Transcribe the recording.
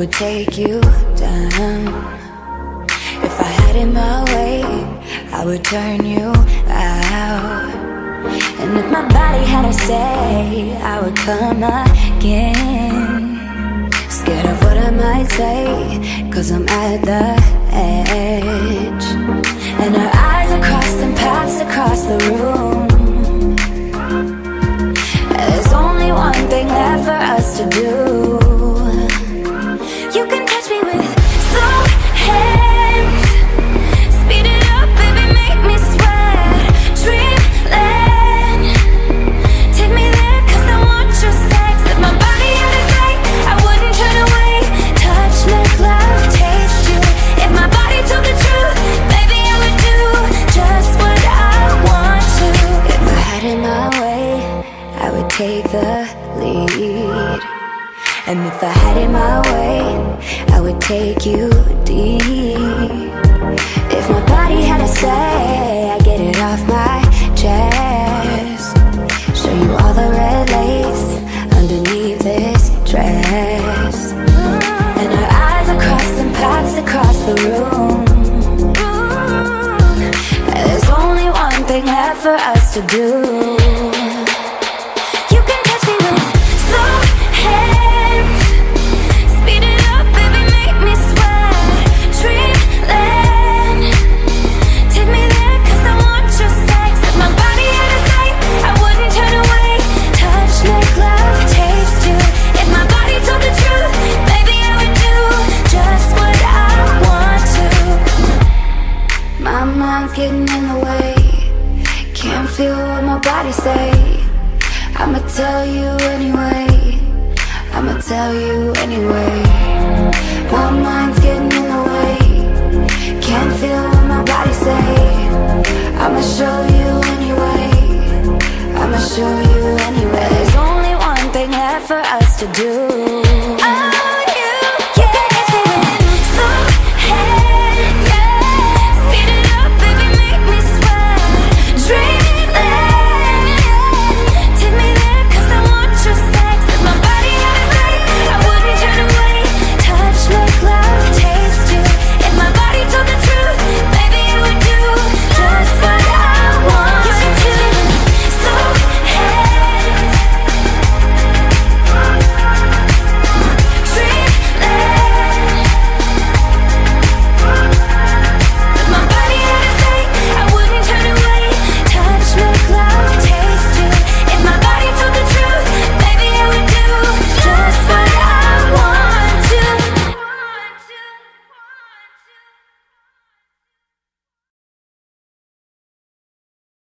would take you down. If I had it my way, I would turn you out. And if my body had a say, I would come again. Scared of what I might say, cause I'm at the edge. And our eyes are crossing paths across the room. Take the lead. And if I had it my way, I would take you deep. If my body had a say, I'd get it off my chest. Show you all the red lace underneath this dress. And our eyes are crossing paths across the room. There's only one thing left for us to do. Mind's getting in the way. Can't feel what my body say. I'ma tell you anyway. I'ma tell you anyway. My mind's getting in the way. Can't feel what my body say. I'ma show you anyway. I'ma show you anyway. There's only one thing left for us to do.